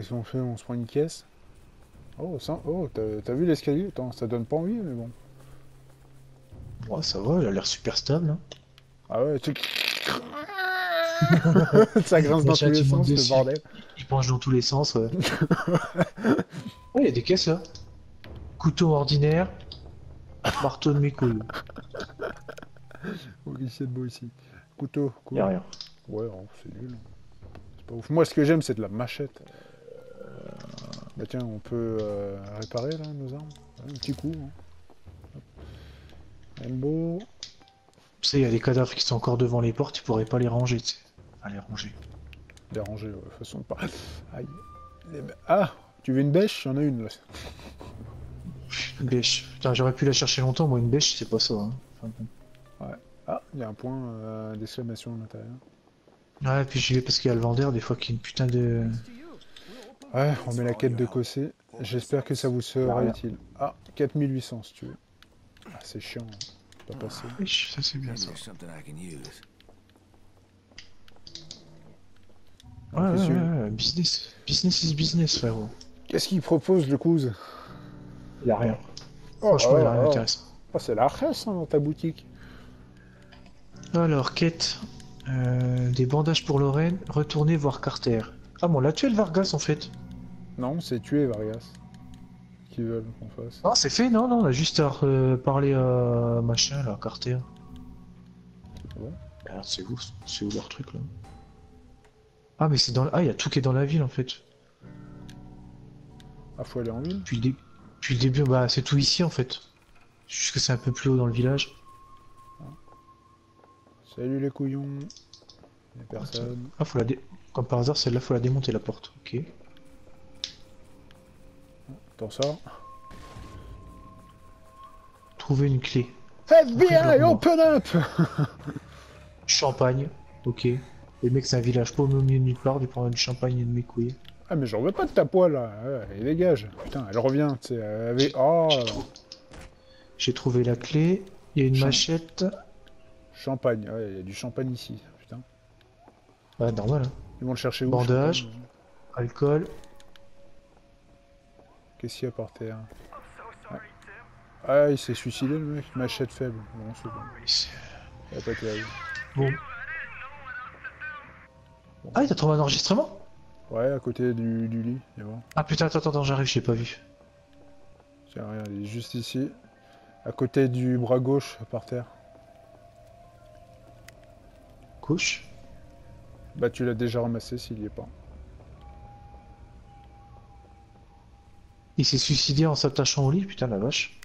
Qu'est-ce qu'on fait? On se prend une caisse? Oh, ça, oh t'as vu l'escalier? Attends, ça donne pas envie, mais bon. Ouais, ça va, il a l'air super stable. Hein. Ah ouais, tu... ça grince dans tous les sens, le bordel. Il penche dans tous les sens. Ouais, Ouais, il y a des caisses là. Couteau ordinaire. Marteau de mes couilles. Oh, c'est beau ici. Couteau, a rien. Ouais, oh, c'est nul. C'est pas ouf. Moi, ce que j'aime, c'est de la machette. Bah tiens, on peut euh, réparer là nos armes. Ouais, un petit coup. Hein. Embo. Tu sais, il y a des cadavres qui sont encore devant les portes, tu pourrais pas les ranger, tu sais. Pas les ranger. Déranger, ouais, façon de parler. Aïe. Les be- Ah Tu veux une bêche? J'en ai une là. Une bêche. Putain, j'aurais pu la chercher longtemps, moi, une bêche, c'est pas ça. Hein. Enfin, bon. Ah, il y a un point euh, d'exclamation à l'intérieur. Ouais, puis j'y vais parce qu'il y a le vendeur, des fois, qui est une putain de. Ouais, on met la quête de Cossé. J'espère que ça vous sera utile. Ah, 4800 si tu veux. Ah, c'est chiant. hein. Pas passer. Wesh, Ça, c'est bien ça. Ouais, business. Business is business, frérot. Qu'est-ce qu'il propose le couze? Il a rien. Oh, Franchement, il a oh, rien oh. d'intéressant. Oh, c'est la hein, dans ta boutique. Alors, quête. Euh, des bandages pour Lorraine. Retourner voir Carter. Ah bon, là, tu es le Vargas en fait. Non, c'est tuer Vargas. Qui veulent qu'on fasse. Ah, c'est fait, non, non, on a juste à euh, parler à machin, là, Carter. bon? Merde, c'est où, c'est où leur truc, là? Ah, mais c'est dans... Ah, il y a tout qui est dans la ville, en fait. Ah, faut aller en ville? Depuis le, dé- depuis le début, bah, c'est tout ici, en fait. Juste que c'est un peu plus haut dans le village. Salut les couillons. Y'a personne. Ah, faut la dé... Comme par hasard, celle-là, faut la démonter, la porte. Ok. T'en sors. Trouver une clé. FBI, open up Champagne. Ok. Les mecs, c'est un village pas au milieu de nulle part, du prendre du champagne et de mes couilles. Ah, mais j'en veux pas de ta poêle là. Elle dégage. Putain, elle revient, tu sais. Elle avait. Oh J'ai trouvé la clé. Il y a une Champ- machette. Champagne. Ouais, il y a du champagne ici. Putain. Ouais, normal. Hein. Ils vont le chercher où Bandage. champagne? Alcool. Qu'est-ce qu'il y a par terre ah. ah, il s'est suicidé le mec. Machette faible. Bon, c'est bon. Il a pas terrible. Bon. Ah, il a trouvé un enregistrement? Ouais, à côté du, du lit. Ah putain, attends, attends, j'arrive, j'ai pas vu. Tiens, regarde, il est juste ici. À côté du bras gauche, par terre. Gauche? Bah, tu l'as déjà ramassé s'il y est pas. Il s'est suicidé en s'attachant au lit, putain la vache.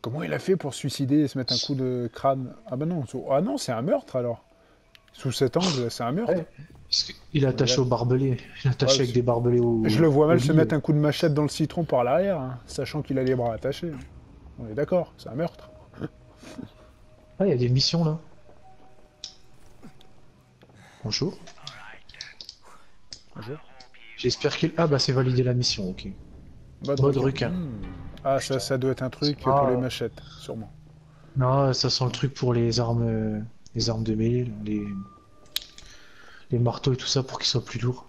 Comment il a fait pour se suicider et se mettre un coup de crâne? Ah bah non, ah non, c'est un meurtre alors. Sous cet angle, c'est un meurtre. Ouais. Il est attaché au barbelé. Il est attaché Ouais, avec des barbelés au. Je le vois mal se mettre un coup de machette dans le citron par l'arrière, hein, sachant qu'il a les bras attachés. On est d'accord, c'est un meurtre. Ah, il y a des missions là. Bonjour. Bonjour. J'espère qu'il. Ah bah c'est validé la mission, ok. Mode Mode requin. requin. Hmm. Ah, ça, ça doit être un truc Ah. pour les machettes, sûrement. Non, ça sent le truc pour les armes, les armes de mêlée, les, les marteaux et tout ça pour qu'ils soient plus lourds.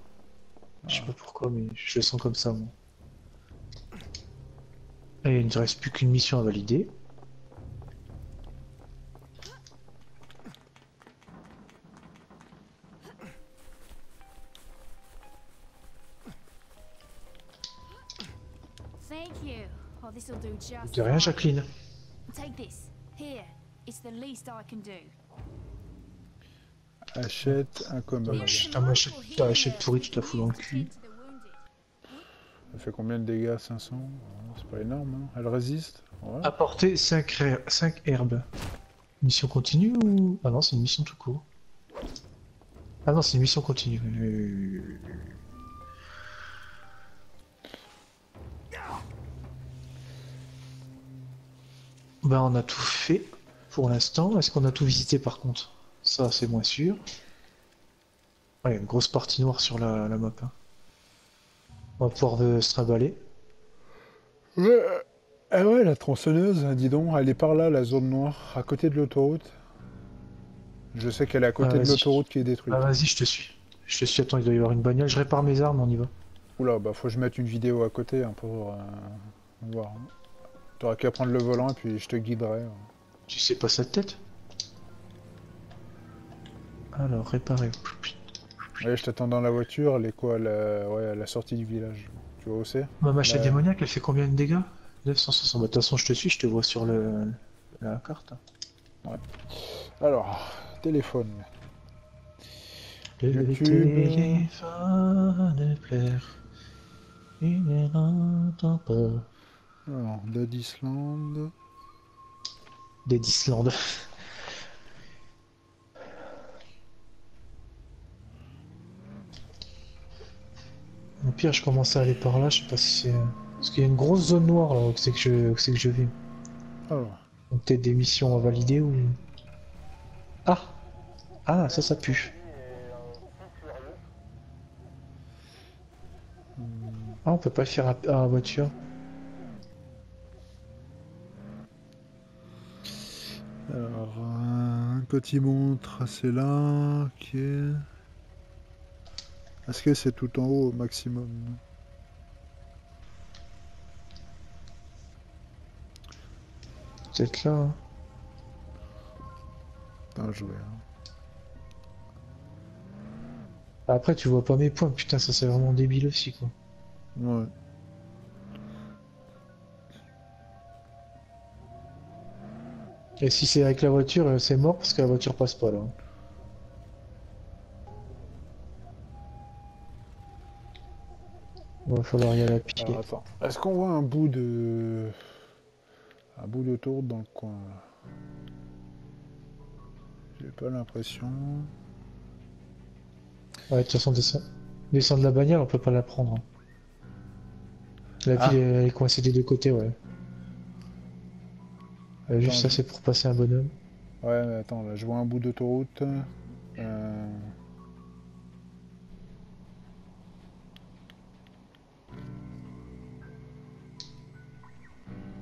Je sais pas pourquoi, mais je le sens comme ça, moi. Et il ne reste plus qu'une mission à valider. Thank you. This'll do just De rien. Jacqueline. Take this. Here. It's the least I can do. Achète un commode. Putain, moi, achète- t'as achète pourri, tu te la fous dans le cul. Ça fait combien de dégâts? 500 Ah, C'est pas énorme, hein. Elle résiste? Apporter 5, herbes. Mission continue ou... Ah non, c'est une mission tout court. Ah non, c'est une mission continue. Euh, Bah on a tout fait pour l'instant. Est-ce qu'on a tout visité par contre? Ça c'est moins sûr. Ouais, il y a une grosse partie noire sur la, la map. hein. On va pouvoir euh, se trimballer. Ouais, Ah ouais, la tronçonneuse, dis donc, elle est par là, la zone noire, à côté de l'autoroute. Je sais qu'elle est à côté Ah, de l'autoroute qui est détruite. Ah vas-y, je te suis. Je te suis, attends, il doit y avoir une bagnole. Je répare mes armes, on y va. Oula, bah faut que je mette une vidéo à côté hein, pour euh, voir. T'auras qu'à prendre le volant et puis je te guiderai. hein. Tu sais pas sa tête? Alors, réparer. Ouais, je t'attends dans la voiture, elle est quoi à la... Ouais, à la sortie du village. Tu vois où c'est? Ma machette Ouais. démoniaque, elle fait combien de dégâts? 960. Bah, de toute façon, je te suis, je te vois sur le... la carte. Alors, téléphone. Le YouTube. téléphone plaire. Il n'entend pas. Alors, Dead Island. Dead Island. Au pire, je commence à aller par là, je sais pas si c'est... Parce qu'il y a une grosse zone noire là où c'est que je, où c'est que je vais. Alors, Donc peut-être des missions à valider ou... Ah Ah, ça, ça pue. Ah, on peut pas le faire à, à la voiture. alors un petit mont tracé là. Ok. Est-ce que c'est tout en haut au maximum Peut-être là. hein. Putain, joué. hein. Après, tu vois pas mes points. Putain, ça c'est vraiment débile aussi, quoi. Ouais. Et si c'est avec la voiture, euh, c'est mort parce que la voiture passe pas là. Va falloir y aller à pied. Est-ce qu'on voit un bout de. Un bout d'autoroute dans le coin? J'ai pas l'impression. Ouais, de toute façon, descend. Descendre de la bagnole, on peut pas la prendre. hein. La Ah. ville est coincée des deux côtés, ouais. Euh, juste Attends. ça, c'est pour passer un bonhomme. Ouais, mais attends, là, je vois un bout d'autoroute. Euh...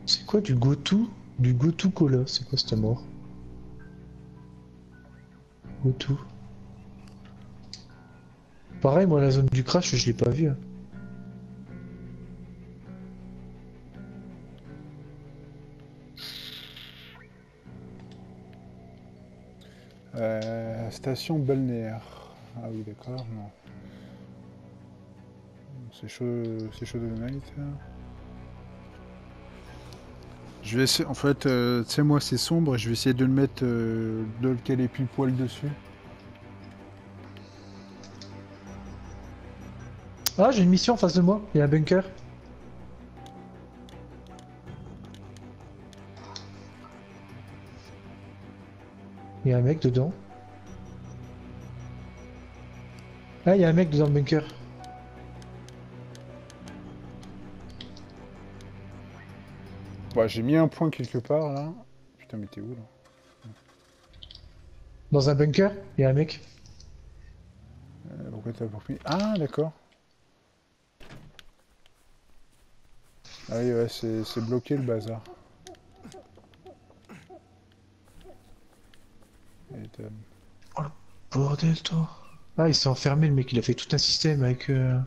C'est quoi du Gotu Du Gotu Cola, c'est quoi cette mort? Gotu. Pareil, moi, la zone du crash, je l'ai pas vue. hein. Euh, station balnéaire. Ah oui, d'accord, non. C'est chaud, c'est chaud de night. Je vais essayer, en fait, euh, tu sais, moi c'est sombre, je vais essayer de le mettre, euh, de le caler pile poil dessus. Ah, j'ai une mission en face de moi, il y a un bunker. Il y a un mec dedans. Ah, il y a un mec dans le bunker. Ouais, j'ai mis un point quelque part là. Putain, mais t'es où là Dans un bunker, il y a un mec. Euh, Pourquoi t'as pas pris? Ah, d'accord. Ah oui, ouais, c'est bloqué le bazar. Étonne. Bordel, toi. Ah, il s'est enfermé, le mec, il a fait tout un système avec... euh,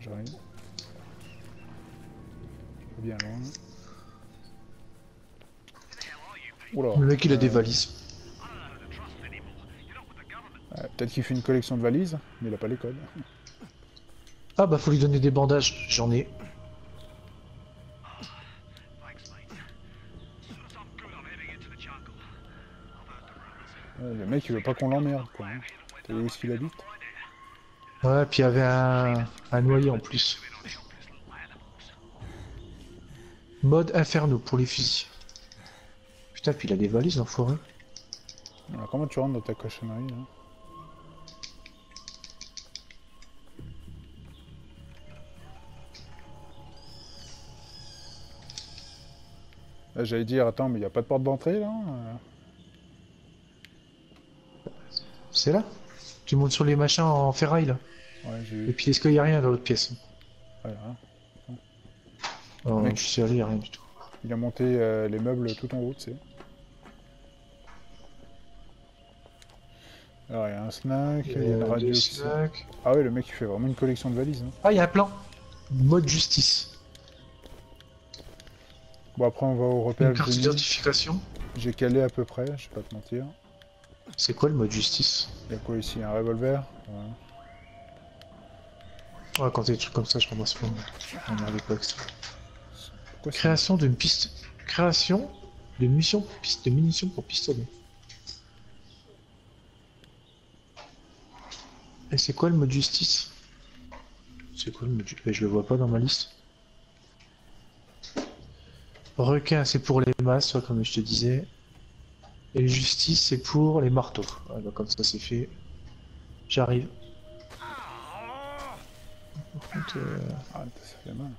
J'arrive. Bien loin. Oula. Le mec, il a des euh, valises. ouais, Peut-être qu'il fait une collection de valises, mais il a pas les codes. Ah, bah, faut lui donner des bandages. J'en ai. Il veut pas qu'on l'emmerde, quoi. hein. T'as vu où est-ce qu'il habite Ouais, puis il y avait un, un noyé en plus. Mode inferno pour les fusils. Putain, puis il a des valises, l'enfoiré. Alors, comment tu rentres dans ta cochonnerie, là Là, J'allais dire, attends, mais il n'y a pas de porte d'entrée, là euh C'est là Tu montes sur les machins en ferraille, là. Ouais, j'ai Et puis, est-ce qu'il y a rien dans l'autre pièce? Voilà. Non, Mec. je suis allé, il y a rien du tout. Il a monté euh, les meubles tout en haut, tu sais. Alors, il y a un snack, il y a une Euh, radio. snacks. Ah ouais, le mec, il fait vraiment une collection de valises. hein. Ah, il y a un plan. Mode justice. Bon, après, on va au Une repère carte de nuit. d'identification. J'ai calé à peu près, je vais pas te mentir. C'est quoi le mode justice? Il y a quoi ici? Un revolver? Ouais, quand t'as des trucs comme ça, je ramasse pas. On pas avec. Pourquoi Création d'une piste. Création de munitions, piste de munitions pour pistolet. Et c'est quoi le mode justice? C'est quoi le mode justice Je le vois pas dans ma liste. Requin, c'est pour les masses, soit comme je te disais. Et justice, c'est pour les marteaux. Bah, comme ça, c'est fait. J'arrive. Par contre, euh, Ah, ça fait mal.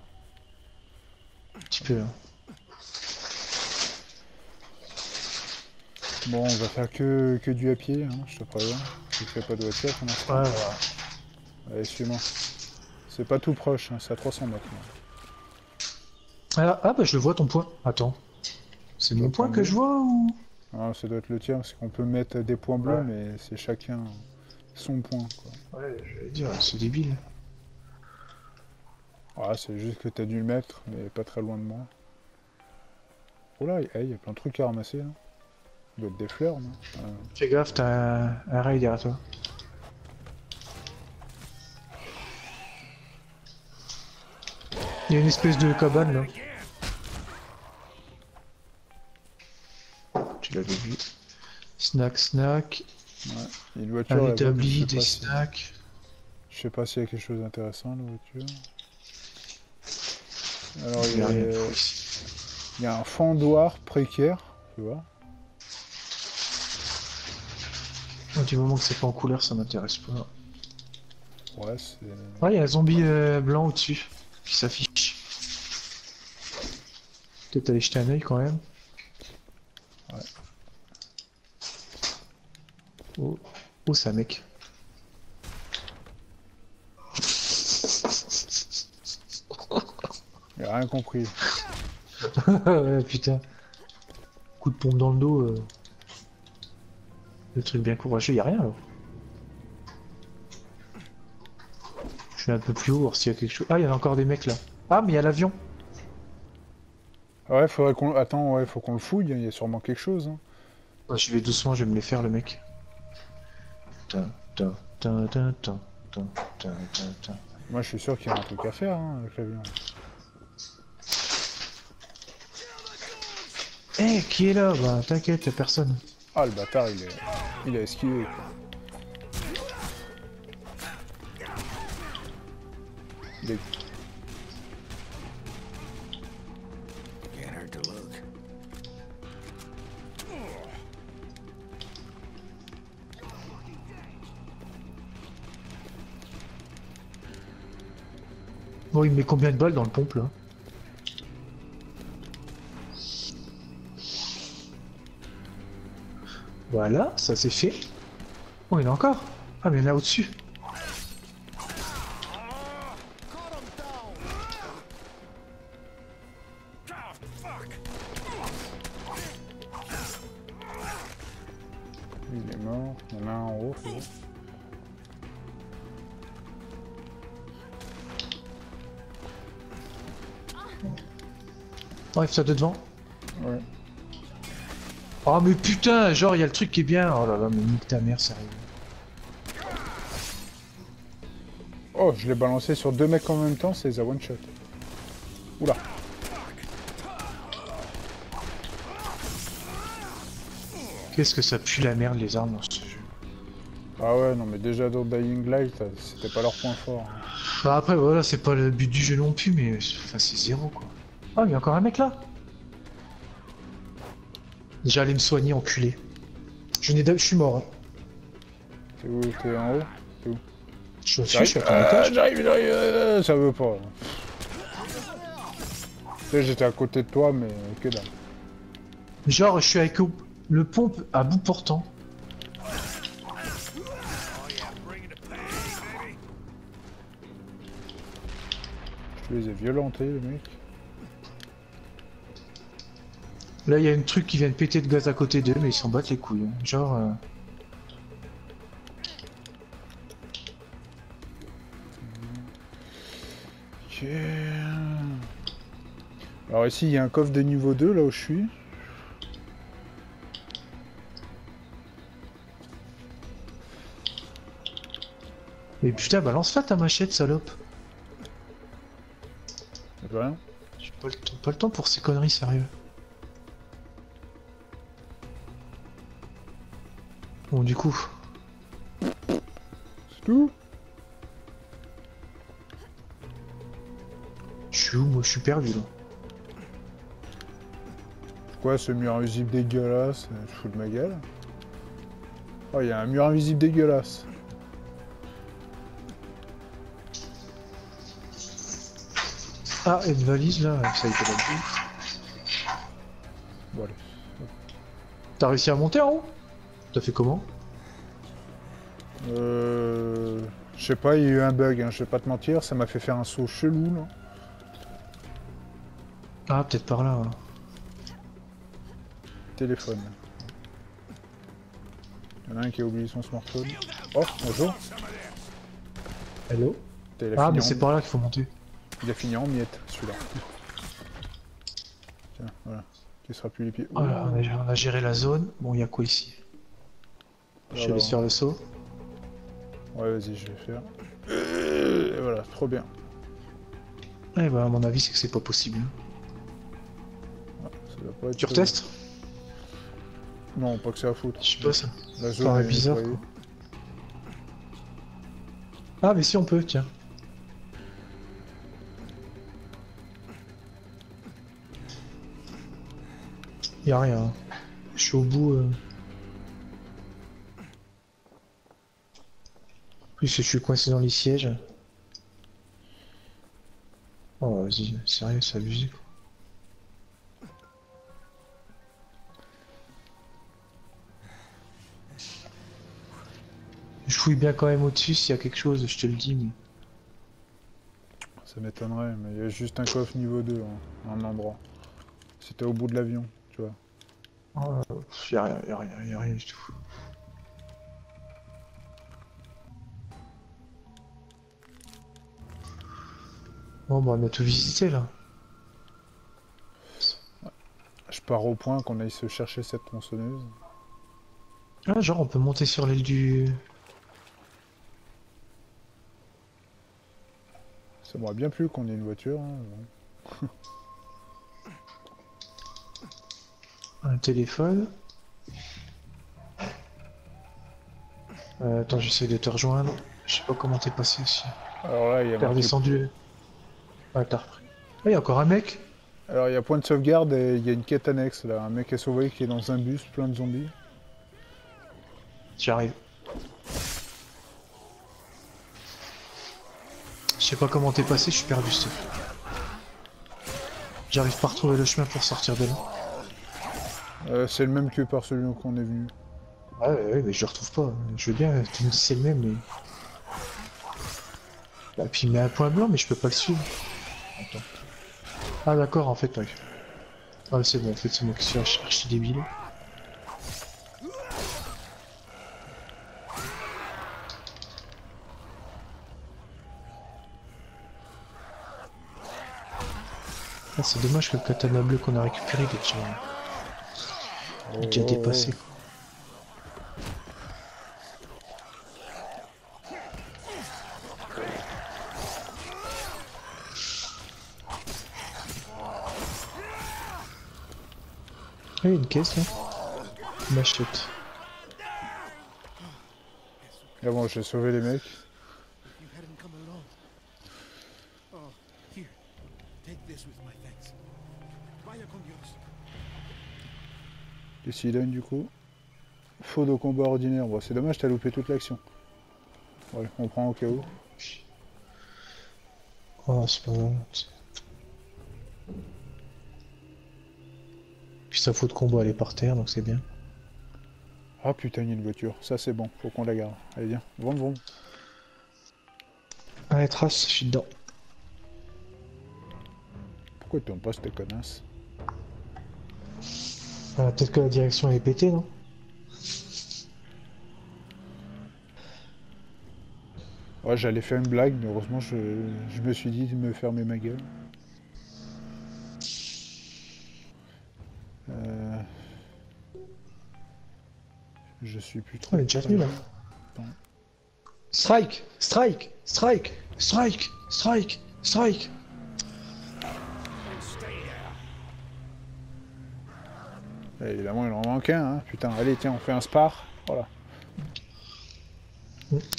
un petit peu. hein. Bon, on va faire que, que du à pied, hein, je te préviens. Je fais pas de voiture pour l'instant. Ouais, voilà. Allez, suis-moi. C'est pas tout proche, hein, c'est à 300 mètres. Ah, ah, bah je le vois ton point. Attends. C'est mon point que je vois ou Ah, ça doit être le tien, parce qu'on peut mettre des points bleus, Ouais. mais c'est chacun son point. Quoi. Ouais, je vais dire, c'est débile. Ah, c'est juste que t'as dû le mettre, mais pas très loin de moi. Oh là, il y a plein de trucs à ramasser. Hein. Il doit être des fleurs, non? Ah, Fais gaffe, t'as un rail derrière toi. Il y a une espèce de cabane là. L'avais vu. Snack, snack. Il y a une voiture Un établi, je sais des si- snacks. Je sais pas s'il y a quelque chose d'intéressant la voiture. Alors Il y a il y a un fendoir précaire, tu vois. Du moment que c'est pas en couleur, ça m'intéresse pas. Ouais, c'est. Ah, il y a un zombie euh, blanc au-dessus qui s'affiche. Peut-être aller jeter un œil quand même. Ouais. Oh, oh c'est un mec. Il a rien compris. ouais, putain. Coup de pompe dans le dos. euh. Le truc bien courageux, y a rien alors. Je suis un peu plus haut, voir s'il y a quelque chose. Ah, il y a encore des mecs là. Ah, mais il y a l'avion. Ouais, faudrait qu'on. Attends, ouais, faut qu'on le fouille, il y a sûrement quelque chose. hein. Ouais, je vais doucement, je vais me les faire le mec. Moi je suis sûr qu'il y a un truc à faire hein, avec l'avion. Eh, qui est là? Bah, t'inquiète, y'a personne. Ah le bâtard il, est... il a esquivé quoi. Il est- Bon, il met combien de balles dans le pompe là Voilà, ça c'est fait. Oh, il y en a encore Ah, mais il y en a au-dessus. Ça de devant. Ouais. Oh, mais putain, genre, il y a le truc qui est bien. Oh là là, mais nique ta mère, sérieux. Oh, je l'ai balancé sur deux mecs en même temps, c'est les a one shot. Oula. Qu'est-ce que ça pue la merde, les armes dans ce jeu. Ah ouais, non mais déjà dans Dying Light, c'était pas leur point fort. hein. Bah après, voilà, c'est pas le but du jeu non plus, mais enfin, c'est zéro quoi. Oh, il y a encore un mec là J'allais me soigner, enculé. Je, je suis mort. hein. T'es où? T'es en haut? Je suis, je suis à ton Ah, étage. J'arrive, j'arrive, euh, ça veut pas. Tu sais, j'étais à côté de toi, mais que dalle. Genre, je suis avec le pompe à bout portant. Je les ai violentés, les mecs. Là, il y a un truc qui vient de péter de gaz à côté d'eux, mais ils s'en battent les couilles. Hein. Genre. Euh, Alors ici, il y a un coffre de niveau 2, là où je suis. Mais putain, balance là ta machette, salope. Rien. J'ai pas, pas le temps pour ces conneries, sérieux. Bon, du coup, C'est tout je suis où Moi, je suis perdu là. C'est quoi ce mur invisible dégueulasse? Je fous de ma gueule. Oh, il y a un mur invisible dégueulasse. Ah, et une valise là, ça a été la Bon, allez. T'as réussi à monter en haut? T'as fait comment Euh... Je sais pas, il y a eu un bug, hein, je vais pas te mentir, ça m'a fait faire un saut chelou, là. Ah, peut-être par là. hein. Téléphone. Il y en a un qui a oublié son smartphone. Oh, bonjour. Hello Il a, Ah, fini mais en... c'est par là qu'il faut monter. il a fini en miettes, celui-là. Tiens, voilà. Qui sera plus les pieds. Voilà, on, a, on a géré la zone. Bon, il y a quoi ici? Je Alors. laisse faire le saut. Ouais, vas-y, je vais faire. Et voilà, trop bien. Eh bah, à mon avis, c'est que c'est pas possible. Ça doit pas être Tu très retestes? Non, pas que c'est à foutre. Je sais pas ça. La zone paraît est bizarre. Ah, mais si on peut, tiens. Y a rien. Je suis au bout. euh. Plus, je suis coincé dans les sièges. Oh, vas-y, sérieux, c'est abusé. quoi. Je fouille bien quand même au-dessus s'il y a quelque chose, je te le dis. Mais... Ça m'étonnerait, mais il y a juste un coffre niveau 2 en un endroit. C'était au bout de l'avion, tu vois. Oh, y a rien, y a rien, y a rien du tout. Bon, bah, on a tout visité là. Je pars au point qu'on aille se chercher cette tronçonneuse. Ah, genre, on peut monter sur l'aile du. Ça m'aurait bien plu qu'on ait une voiture. hein. Un téléphone. Euh, attends, j'essaie de te rejoindre. Je sais pas comment t'es passé aussi. Alors là, il y a marqué- redescendu. Ouais, t'as repris. Ah, y a encore un mec Alors il y a point de sauvegarde et il y a une quête annexe là. Un mec est sauvé qui est dans un bus plein de zombies. J'y arrive. Je sais pas comment t'es passé, je suis perdu, Steph. J'arrive pas à retrouver le chemin pour sortir de là. Euh, c'est le même que par celui qu'on est venu. Ouais, ouais, ouais, mais je le retrouve pas. Je veux bien, c'est le même, mais. Bah, puis il met un point blanc, mais je peux pas le suivre. Attends. Ah, d'accord, en fait, ouais. Ah, c'est bon, en fait, c'est moi qui suis archi débile. Ah, c'est dommage que le katana bleu qu'on a récupéré, il est déjà, il est déjà dépassé. quoi. Il y a une caisse là. Machette. Ah bon, j'ai sauvé les mecs. Qu'est-ce qu'il donne du coup? Faux de combat ordinaire. Bon, c'est dommage, t'as loupé toute l'action. Ouais, on prend au cas où. Oh, c'est pas bon. Sa faute de combat elle est par terre donc c'est bien. Ah putain, il y a une voiture. Ça c'est bon, faut qu'on la garde. Allez, viens. Vont, vont. Allez, trace, je suis dedans. Pourquoi tu tournes pas cette connasse? Ah, Peut-être que la direction est pétée, non? Ouais, j'allais faire une blague, mais heureusement, je, je me suis dit de me fermer ma gueule. Je suis plus trop. On est déjà venu là. Strike Strike Strike Strike Strike Strike Eh, Évidemment, il en manque un, hein. Putain, allez, tiens, on fait un spar. Voilà.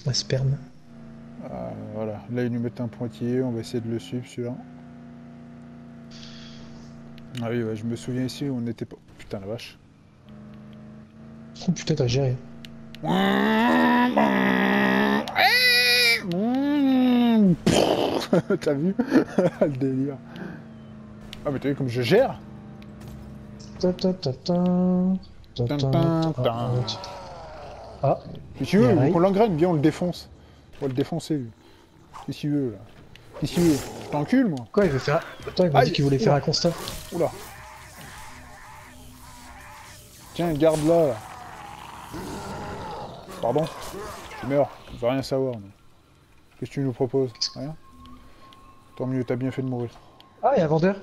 Un sperme. Euh, voilà. Là, ils nous mettent un pointillé, on va essayer de le suivre, celui-là. Ah oui, ouais, je me souviens ici, on n'était pas. Putain, la vache. Putain, t'as géré. T'as vu Le délire. Ah, mais t'as vu comme je gère Ta ta. Ah, Si tu veux, on l'engraine, bien, on le défonce. On va le défoncer, lui. Qu'est-ce qu'il veut, là? Qu'est-ce qu'il veut? Je t'encule, moi quoi, il veut faire. Attends, il m'a dit qu'il voulait faire un constat. Oula. Tiens, garde-la. là. Pardon Tu meurs. Je veux rien savoir. Qu'est-ce que tu nous proposes? Rien? Tant mieux, t'as bien fait de mourir. Ah, il y a un vendeur?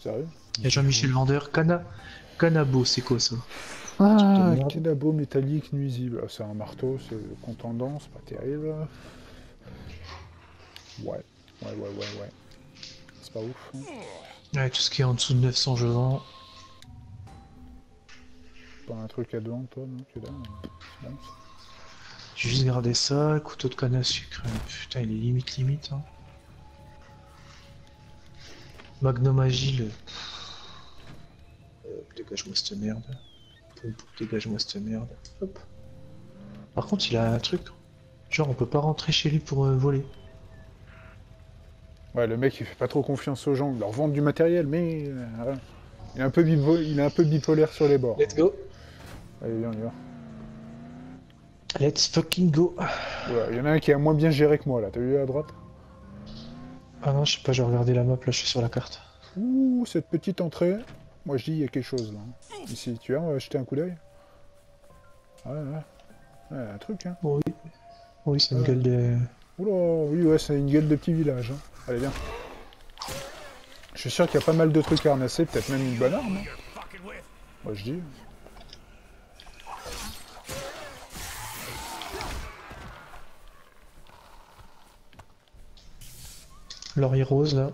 Sérieux? Il y a Jean-Michel Vendeur. Cana... Canabo, c'est quoi ça? Ah. Kenabo métallique nuisible. Ah, c'est un marteau, c'est le contendant, c'est pas terrible. Ouais, ouais, ouais, ouais, ouais. C'est pas ouf. hein. Ouais, tout ce qui est en dessous de 900, je vends. Pas un truc à devant, toi, non Tu là. J'ai juste gardé ça, couteau de canne à sucre. Putain, il est limite limite. Hein. Magnum Agile. Euh, dégage-moi cette merde. Dégage-moi cette merde. Hop. Par contre, il a un truc. Genre, on peut pas rentrer chez lui pour euh, voler. Ouais, le mec, il fait pas trop confiance aux gens. Il leur vend du matériel, mais... euh, il, est un peu il est un peu bipolaire sur les bords. Let's go. Allez, viens, on y va. Let's fucking go. Voilà, il y en a un qui a moins bien géré que moi, là. T'as vu à droite? Ah non, je sais pas, j'ai regardé la map, là, je suis sur la carte. Ouh, cette petite entrée. Moi, je dis, il y a quelque chose, là. Ici, tu vois, on va jeter un coup d'œil. Ouais, ouais. Ouais, un truc, hein. Oui. Oui, c'est une gueule de... Oula, oui, ouais, c'est une gueule de petit village. hein. Allez, viens. Je suis sûr qu'il y a pas mal de trucs à ramasser, peut-être même une bonne arme. hein. Moi, je dis. Laurier rose, là.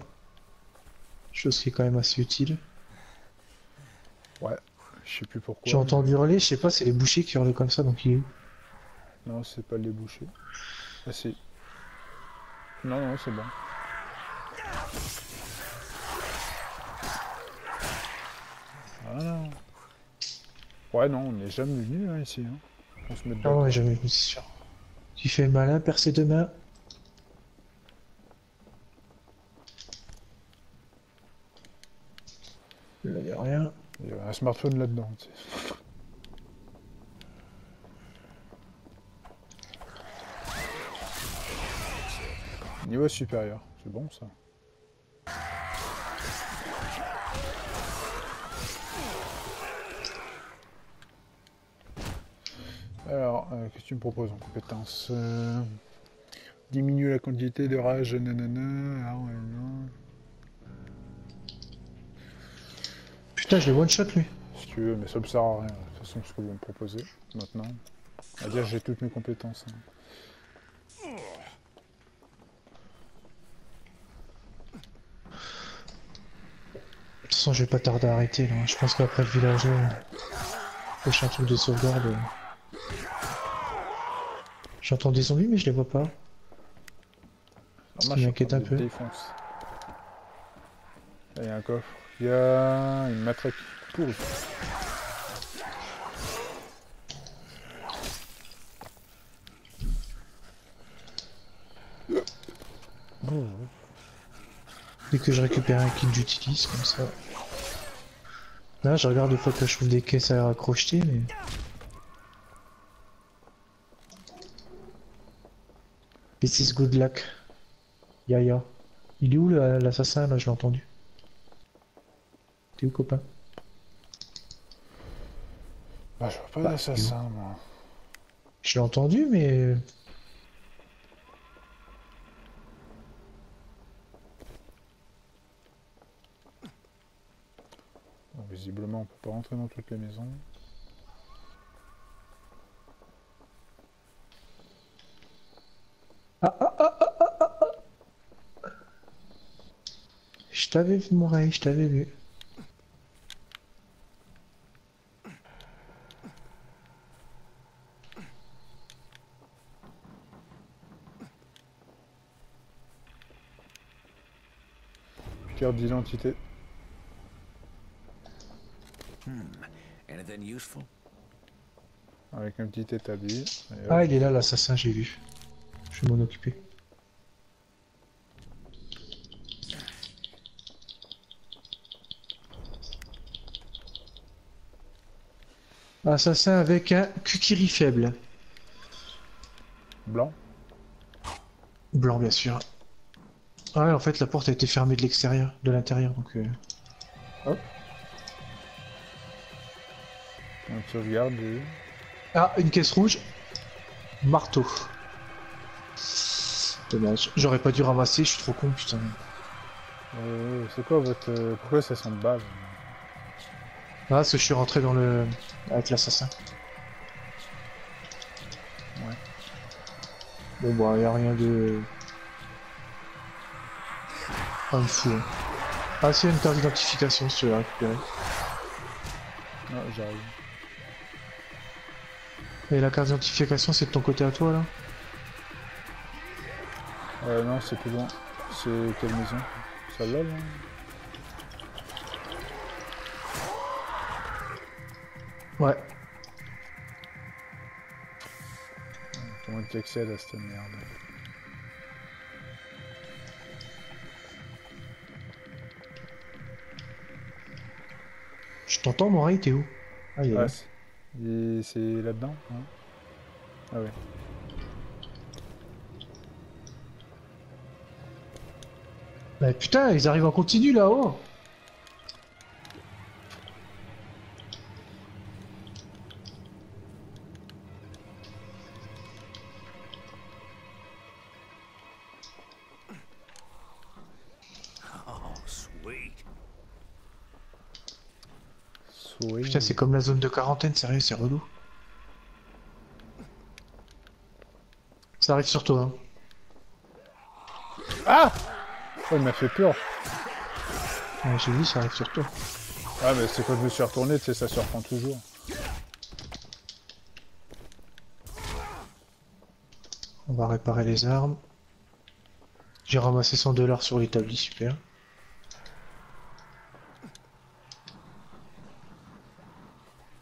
Chose qui est quand même assez utile. Ouais, je sais plus pourquoi. J'ai entendu hurler, je sais pas, c'est les bouchers qui hurlent comme ça, donc il est où Non, c'est pas les bouchers. Ah, si. Non, non, c'est bon. Voilà. Ouais, non, on n'est jamais venu hein, ici. Hein. On se met Ah dedans. ouais, jamais vu, c'est sûr. Tu fais malin, perce ses deux mains. Là, y a rien. Il y a un smartphone là-dedans. Niveau supérieur, c'est bon ça. Alors, euh, qu'est-ce que tu me proposes en compétence Euh, Diminue la quantité de rage, nanana. Ah non. Putain, je l'ai one shot lui. Si tu veux, mais ça me sert à rien, de toute façon, ce que vous me proposez, maintenant. Va dire j'ai toutes mes compétences. hein. De toute façon, je vais pas tarder à arrêter là. Je pense qu'après le village, euh, prochain truc de sauvegarde. euh, J'entends des zombies, mais je les vois pas. En m'inquiète un peu. il y a un coffre. Il y a une matraque. Dès que je récupère un kit, j'utilise comme ça. Là, je regarde des fois que je trouve des caisses à raccrocher, mais. This is good luck. Yaya. Il est où l'assassin là? Je l'ai entendu. T'es copain Bah, je vois pas bah, moi. Je l'ai entendu, mais. Euh, visiblement, on peut pas rentrer dans toutes les maisons. Ah, ah, ah, ah, ah, ah. ah. Je t'avais vu, mon je t'avais vu. Carte d'identité. Anything useful? Avec un petit établi. Ah, il est là, l'assassin, j'ai vu. Je vais m'en occuper. Assassin avec un kukiri faible. Blanc. Blanc, bien sûr. Ah ouais, en fait, la porte a été fermée de l'extérieur, de l'intérieur, donc... euh, On sauvegarde. et- Ah, une caisse rouge. Marteau. Dommage. J'aurais pas dû ramasser, je suis trop con, putain. Euh, c'est quoi votre. euh, Pourquoi ça sent de base? Ah, parce que je suis rentré dans le... avec l'assassin. Ouais. Bon, bah, y a rien de... Pas fou. hein. Ah, si, y a une carte d'identification, si tu veux la récupérer. Ah, j'arrive. Et la carte d'identification, c'est de ton côté à toi, là? Euh, non, c'est plus loin. C'est quelle maison? Celle-là, là? Ouais. Comment tu accèdes à cette merde? Je t'entends, mon t'es où? Ah, il est là. C'est- là-dedans hein Ah ouais. Mais putain, ils arrivent en continu, là-haut Putain, c'est comme la zone de quarantaine, sérieux, c'est relou. Ça arrive sur toi, hein. Ah Oh, il m'a fait peur. Ouais, j'ai vu, ça arrive sur toi. Ah, mais c'est quand je me suis retourné, tu sais, ça se reprend toujours. On va réparer les armes. J'ai ramassé 100 dollars sur l'établi, super.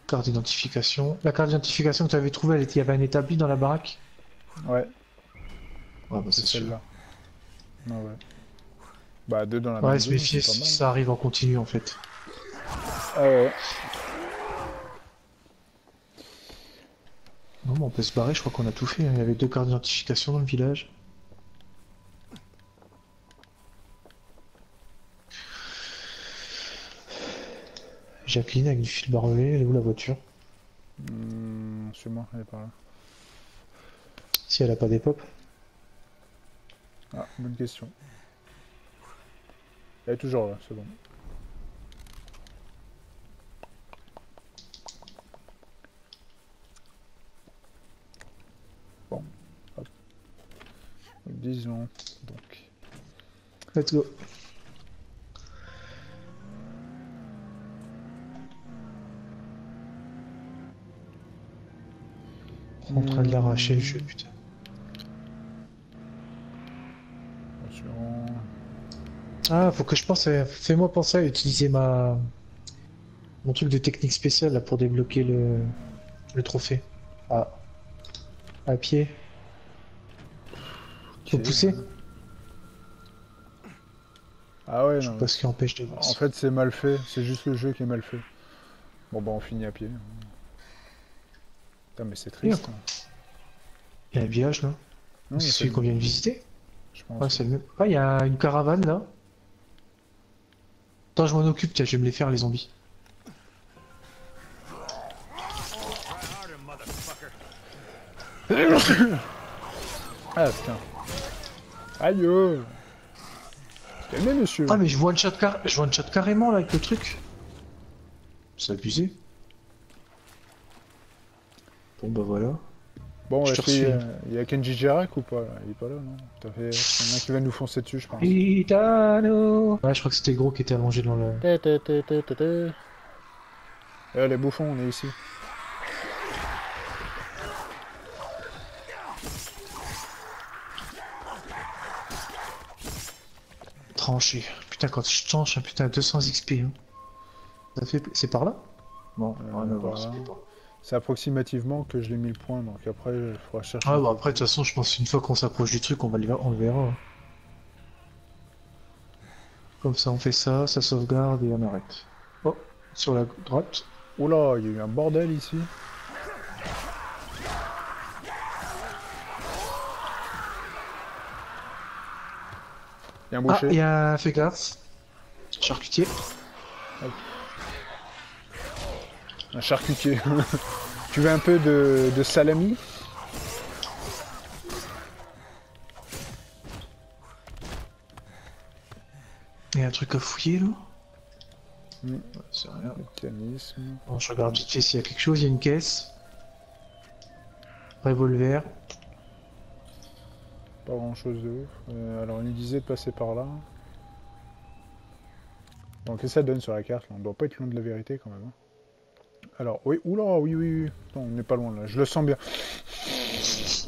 Carte d'identification. La carte d'identification que tu avais trouvée, elle était- il y avait un établi dans la baraque Ouais, Ouais, bah c'est celle-là. Ah ouais. Bah, deux dans la Ouais, même se méfier si ça arrive en continu en fait. Ah ouais. Non, mais on peut se barrer, je crois qu'on a tout fait. hein. Il y avait deux cartes d'identification dans le village. Jacqueline avec du fil barbelé, elle est où la voiture? Hmm, Suis-moi, elle est par là. Si elle a pas des pop. Ah, bonne question. Elle est toujours là, c'est bon. Bon, hop. Disons, donc. Let's go. Le jeu, putain. Attention. Ah, faut que je pense à... Fais-moi penser à utiliser ma... Mon truc de technique spéciale là pour débloquer le... Le trophée. Ah. À pied. Faut pousser Ah ouais, Je non. sais pas ce qui empêche de... En fait, c'est mal fait. C'est juste le jeu qui est mal fait. Bon, bah, on finit à pied. Putain, mais c'est triste. hein. Il y a un village là. C'est celui qu'on vient de visiter Je pense. Ouais, c'est le même. Ah, il y a une caravane là. Attends, je m'en occupe, tiens, je vais me les faire les zombies. Ah, putain. Aïe euh. Calmez, monsieur. Ah, mais je one shot, car... je one shot carrément là avec le truc. C'est abusé. Bon bah voilà. Bon, Je y a- reçois. il y a Kenji Girac ou pas là? Il est pas là, non? T'as fait... Il y en a un qui va nous foncer dessus, je pense. Itano Ouais, je crois que c'était le gros qui était allongé dans le... Té. Eh, les bouffons, on est ici. Tranché. Putain, quand je tranche, hein, putain, 200 XP. Hein. Ça fait... C'est par là? Non, Euh, rien à voir, c'était pas. C'est approximativement que je l'ai mis le point, donc après, il faudra chercher. Ah bah après, de toute façon, je pense qu'une fois qu'on s'approche du truc, on, va le... on le verra. Comme ça, on fait ça, ça sauvegarde et on arrête. Oh, sur la droite. Oula, il y a eu un bordel ici. Il y a un Ah, boucher. il y a... Gaffe. Charcutier. Un charcutier. tu veux un peu de, de salami? Il y a un truc à fouiller, là? Ouais, C'est rien. Mécanisme. Bon, je regarde vite fait s'il y a quelque chose. Il y a une caisse. Revolver. Pas grand chose de ouf. Euh, alors, on lui disait de passer par là. Donc, qu'est-ce que ça donne sur la carte là On doit pas être loin de la vérité quand même. hein. Alors, oui, oula, oui, oui, oui. Non, on n'est pas loin là. Je le sens bien.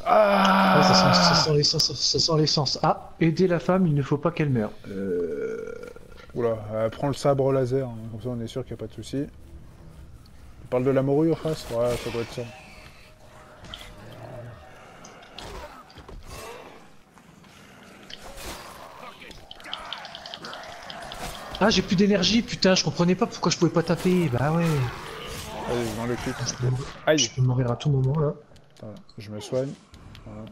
Ah ça, sent, ça sent l'essence. Ça sent l'essence. Ah, aider la femme, il ne faut pas qu'elle meure. Oula, euh, prends le sabre laser, hein, comme ça on est sûr qu'il n'y a pas de souci. On parle de la morue en face? Ouais, ça doit être ça. Ah, j'ai plus d'énergie, putain, je comprenais pas pourquoi je pouvais pas taper. Bah ouais. Allez, dans le cul. Je peux, mou- Aïe je peux mourir à tout moment là. Attends, Je me soigne. Voilà.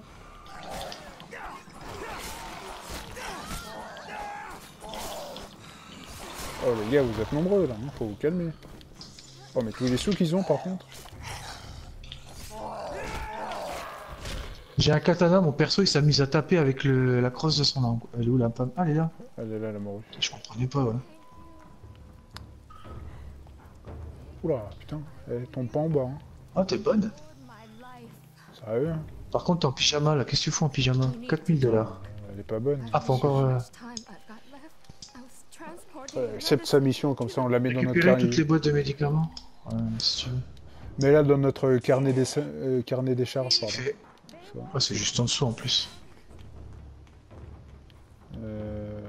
Oh les gars, vous êtes nombreux là, hein, faut vous calmer. Oh mais tous les sous qu'ils ont par contre. J'ai un katana, mon perso il s'amuse à taper avec le, la crosse de son arme. Elle est où la pomme? Ah, elle est là. Elle est là la morue. Je comprenais pas, ouais. Oula, putain, elle tombe pas en bas. Hein. Ah, t'es bonne. Sérieux hein Par contre, t'es en pyjama là, qu'est-ce que tu fous en pyjama? 4000 dollars. Elle est pas bonne. Ah, faut encore. euh, Ouais, accepte sa mission, comme ça on la met dans notre carnet. toutes les boîtes de médicaments. Ouais, si tu veux. Mais là dans notre carnet des, euh, carnet des charges, pardon. Ah, c'est juste en dessous en plus. Euh...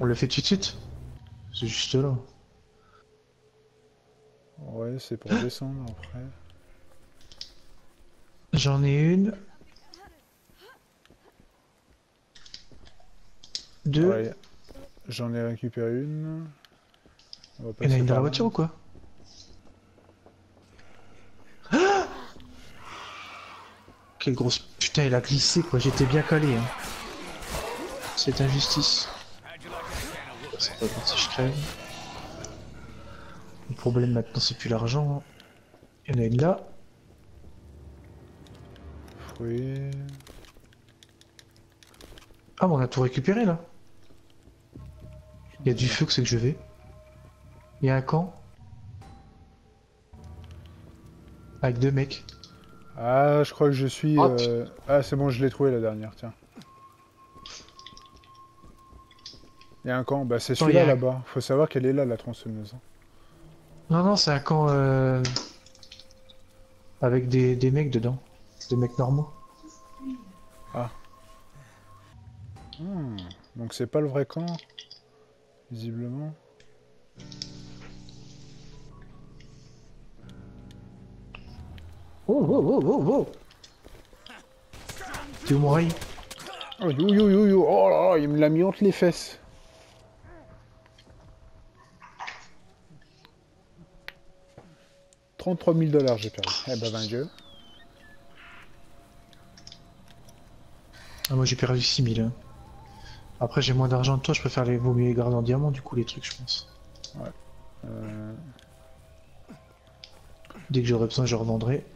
On le fait tout de suite? C'est juste là. Ouais, c'est pour descendre après. J'en ai une. Deux. Ouais, j'en ai récupéré une. On va Il y en a une dans la voiture ou quoi? Ah Quelle grosse... Putain, il a glissé quoi, j'étais bien calé. Hein. C'est injustice. C'est pas je crève. Le problème maintenant c'est plus l'argent. Il y en a une là. Fruits. Ah mais on a tout récupéré là. Il y a du feu que c'est que je vais. Il y a un camp. Avec deux mecs. Ah, je crois que je suis. Euh, Ah, c'est bon, je l'ai trouvé la dernière, tiens. Il y a un camp, bah c'est celui-là a là-bas. Faut savoir qu'elle est là, la tronçonneuse. Non, non, c'est un camp euh, avec des, des mecs dedans. Des mecs normaux. Hmm, Donc c'est pas le vrai camp, visiblement. Oh, oh, oh, oh, oh T'es où mon rail Oh, you, you, you, you. oh là là, il me l'a mis entre les fesses. « 33 000 dollars j'ai perdu. Eh ben, ben Dieu. ah, Moi j'ai perdu 6000. Hein. Après j'ai moins d'argent que toi, je préfère les vaut mieux les garder en diamant du coup les trucs je pense. Euh, Dès que j'aurai besoin je revendrai.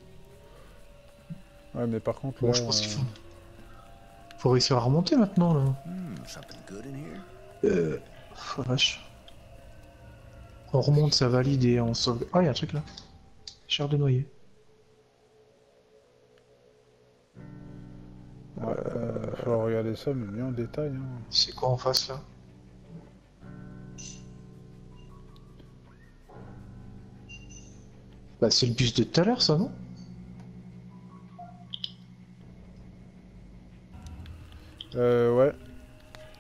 Ouais, mais par contre, Bon là, je pense qu'il euh, faut... Faut réussir à remonter maintenant là. Hmm, something good in here? Euh... Oh, vache. On remonte, ça valide et on sauve. Ah, il y a un truc là. Chair de noyer. Ouais, euh, faut regarder ça, mais bien en détail. hein. C'est quoi en face là? Bah, c'est le bus de tout à l'heure, ça, non? Euh, ouais.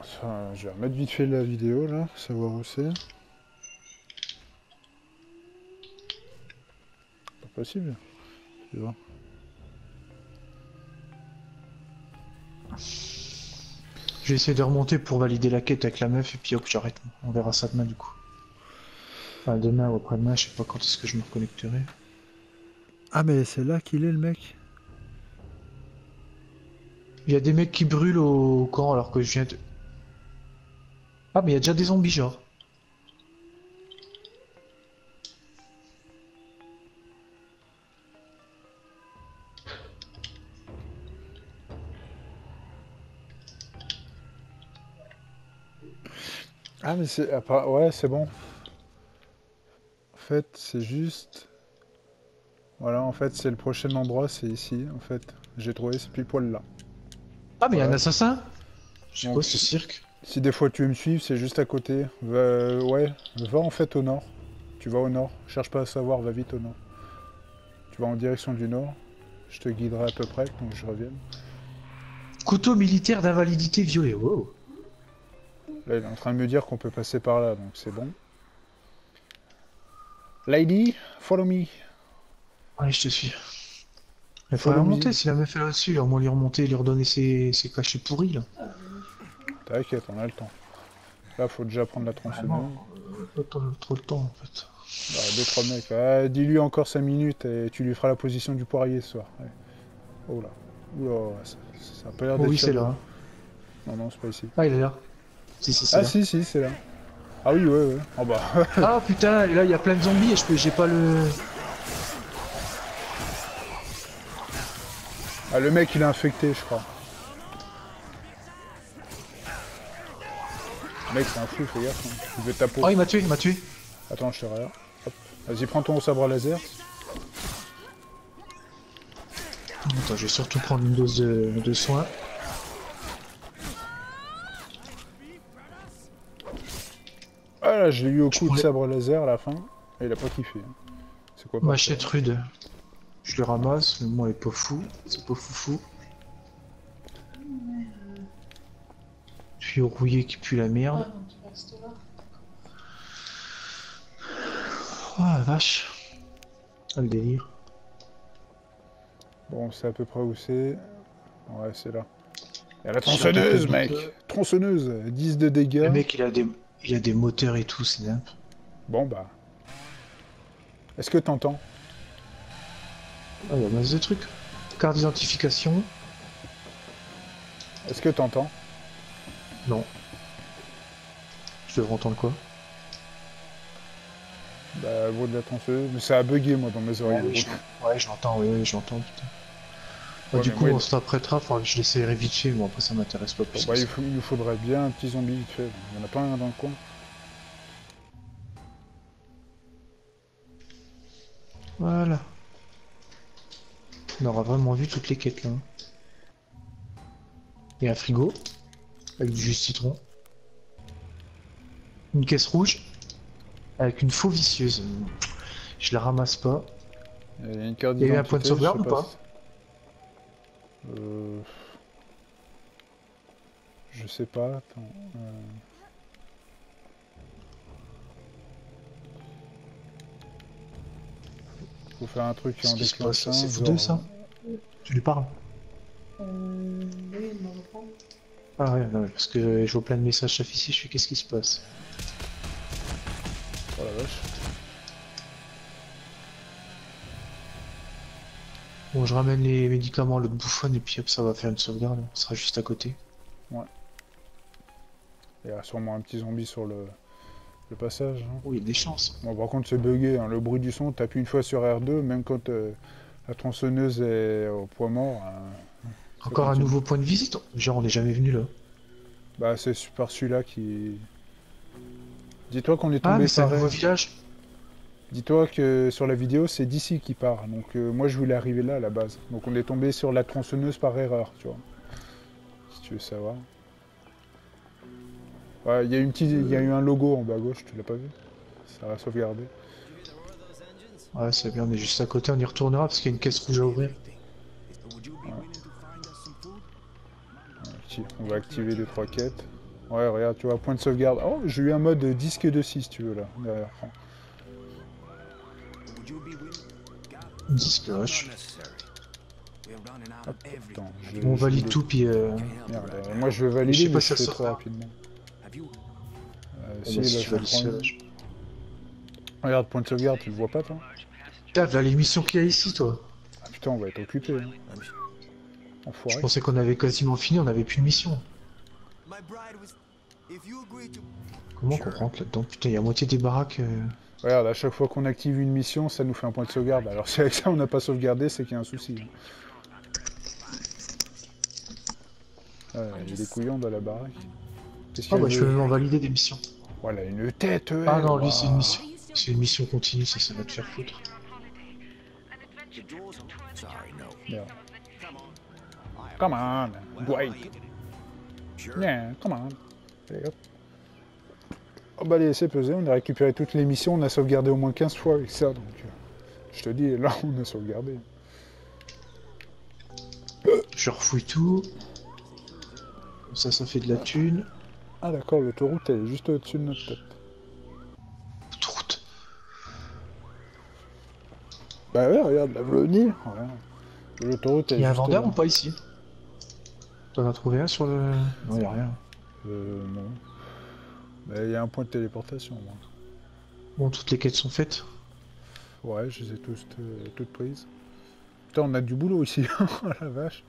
Ça, je vais remettre vite fait la vidéo là, savoir où c'est. Possible. Tu vois. Je vais essayer de remonter pour valider la quête avec la meuf et puis hop, j'arrête. On verra ça demain du coup. Enfin, demain ou après-demain, je sais pas quand est-ce que je me reconnecterai. Ah mais c'est là qu'il est le mec. Il y a des mecs qui brûlent au camp alors que je viens de. Ah, mais il y a déjà des zombies, genre. Ah mais c'est... appa- Ouais, c'est bon. En fait, c'est juste... Voilà, en fait, c'est le prochain endroit, c'est ici, en fait. J'ai trouvé, c'est pile poil là. Ah, mais il y a un assassin? C'est Donc, quoi ce cirque Si des fois tu veux me suivre, c'est juste à côté. Va- ouais, va en fait au nord. Tu vas au nord. Cherche pas à savoir, va vite au nord. Tu vas en direction du nord. Je te guiderai à peu près quand je revienne. Couteau militaire d'invalidité violet. Wow. Là, il est en train de me dire qu'on peut passer par là, donc c'est bon. Lady, follow me. Allez, je te suis. Il Faut la remonter, musique. si la meuf est là-dessus, au moins lui remonter, lui redonner ses, ses cachets pourris là. T'inquiète, on a le temps. Là, faut déjà prendre la tronçonneuse. Pas trop, trop le temps en fait. Bah, deux, trois mecs. Ah, Dis-lui encore 5 minutes et tu lui feras la position du poirier ce soir. Ouais. Oh là. Oula, ça, ça a pas l'air Oh d'être oui, c'est là. hein. Non, non, c'est pas ici. Ah, il est là. Si, si, c'est Ah là. si, si, c'est là. Ah oui, ouais, ouais. Oh bah. Ah putain, et là il y a plein de zombies et je peux, j'ai pas le. Ah, le mec, il est infecté, je crois. Le mec, c'est un fou, fais gaffe. hein. Il veut ta peau. Oh, il m'a tué, il m'a tué. Attends, je te regarde. Vas-y, prends ton sabre laser. Attends, je vais surtout prendre une dose de, de soins. Là, je l'ai eu au coup de sabre laser à la fin. Et il a pas kiffé. C'est quoi Machette rude. Je le ramasse, mais moi il est pas fou. C'est pas foufou. Tuyau rouillé qui pue la merde. Oh la vache. Ah le délire. Bon, c'est à peu près où c'est. Ouais, c'est là. Il y a la tronçonneuse, mec. Tronçonneuse 10 de dégâts. Le mec il a des, il a des moteurs et tout, c'est dingue. Bon, bah. Est-ce que t'entends? Ah il y a masse de trucs. Carte d'identification. Est-ce que t'entends? Non. Je devrais entendre quoi? Bah, bruit de la tronçonneuse. Mais ça a bugué, moi, dans mes oreilles. Ouais, je, ouais, je l'entends, oui, oui, je l'entends, putain. Bah, Ouais, du coup, moi, on s'apprêtera, que je l'essayerai vite fait, bon après ça m'intéresse pas plus. Bah, il, ça. faut- il nous faudrait bien un petit zombie vite fait. Il y en a pas un dans le coin. Voilà. On aura vraiment vu toutes les quêtes là. Et un frigo, avec du jus de citron. Une caisse rouge, avec une faux vicieuse. Je la ramasse pas. Il y a une carte Il y a eu un point de sauvegarde ou pas Euh... Je sais pas, attends. euh, Faut faire un truc qui en Qu'est-ce qui se déclenche passe un. C'est vous genre, deux ça Tu lui parles Euh, oui. Ah ouais, non, parce que je vois plein de messages s'afficher, je fais qu'est-ce qui se passe? Oh la vache. Bon, je ramène les médicaments à l'autre bouffonne et puis hop, ça va faire une sauvegarde, on sera juste à côté. Il y a sûrement un petit zombie sur le, le passage. hein. Oh, il y a des chances. Bon, par contre, c'est bugué. hein. Le bruit du son, t'appuies une fois sur R2, même quand euh, la tronçonneuse est au point mort. hein. Encore un nouveau point de visite? Genre, on n'est jamais venu là. Bah, c'est par celui-là qui. Dis-toi qu'on est Ah, tombé mais c'est un nouveau village. Dis-toi que sur la vidéo, c'est d'ici qui part. Donc euh, moi, je voulais arriver là à la base. Donc on est tombé sur la tronçonneuse par erreur, tu vois. Si tu veux savoir. Ouais, il y a une petite, il y a eu un logo en bas à gauche, tu l'as pas vu? Ça va sauvegarder. Ouais, c'est bien, on est juste à côté, on y retournera parce qu'il y a une caisse rouge à ouvrir. On va activer les trois quêtes. Ouais, regarde, tu vois, point de sauvegarde. Oh, j'ai eu un mode disque de 6, si tu veux, là, derrière. Disque. Hop, attends, je- On je valide tout, puis euh, Merde, euh, moi je vais Je sais valider, pas mais si je ça fais sort. trop rapidement. Euh, bah, si, là, je vais prendre- je- Regarde, point de sauvegarde, tu le vois pas, toi Putain, là, l'émission qu'il y a ici, toi. Ah putain, on va être occupé. Hein. Je Enfoiré. pensais qu'on avait quasiment fini, on avait plus de mission. Comment qu'on rentre là-dedans Putain, il y a moitié des baraques. euh, Regarde, à chaque fois qu'on active une mission, ça nous fait un point de sauvegarde. Alors si avec ça on n'a pas sauvegardé, c'est qu'il y a un souci. Ouais, il est couillon dans la baraque. Ah y bah, je peux même en valider des missions. Voilà, une tête Ah non, lui, c'est une mission. C'est une mission continue, ça, ça va te faire foutre. Merde. Come on. Dwight. Yeah, come on. Allez, hop. Oh bah c'est pesé, on a récupéré toutes les missions, on a sauvegardé au moins 15 fois avec ça, donc... euh, je te dis, là on a sauvegardé. Je refouille tout. Ça, ça fait de la thune. Ah d'accord, l'autoroute elle est juste au-dessus de notre tête. Autoroute. Bah ouais, regarde, la. Voilà. L'autoroute elle Il y est a un vendeur ou pas ici? T'en as trouvé un sur le... Non, il y a rien. Euh, non. Il y a un point de téléportation, moi. Bon, toutes les quêtes sont faites. Ouais, je les ai tous, euh, toutes prises. Putain, on a du boulot ici, oh la vache.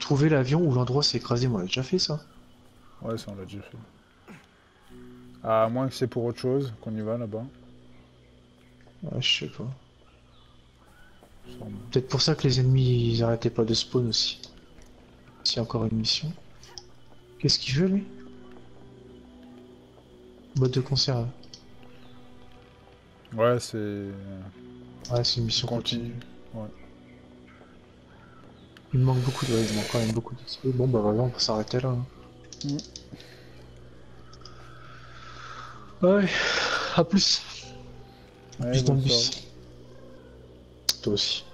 Trouver l'avion où l'endroit s'est écrasé, moi, j'ai déjà fait ça. Ouais, ça on l'a déjà fait. À moins que c'est pour autre chose qu'on y va là-bas. Ouais, je sais pas. Peut-être pour ça que les ennemis, ils arrêtaient pas de spawn aussi. S'il y a encore une mission. Qu'est-ce qu'il veut, lui? Boîte de conserve. Ouais, c'est... Ouais, c'est une mission continue. continue. Ouais. Il me manque beaucoup de... ouais, il me manque quand même beaucoup d'XP. Bon, bah voilà, on va s'arrêter là. hein. Mm. Ouais, à plus. Ouais, plus dans le bonne bus. soirée. Toi aussi.